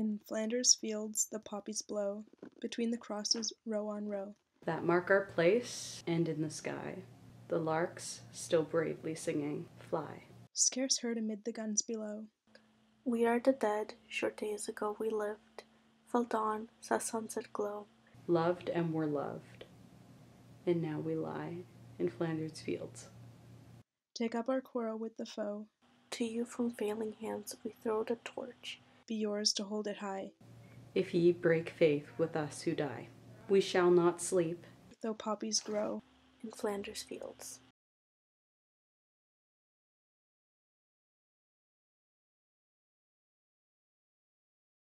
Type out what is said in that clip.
In Flanders fields the poppies blow Between the crosses, row on row, That mark our place, and in the sky. The larks, still bravely singing, fly. Scarce heard amid the guns below. We are the dead, short days ago we lived, Fell dawn, saw sunset glow, Loved and were loved, and now we lie In Flanders fields. Take up our quarrel with the foe, To you from failing hands we throw the torch, Be yours to hold it high, If ye break faith with us who die, We shall not sleep though poppies grow. in Flanders fields.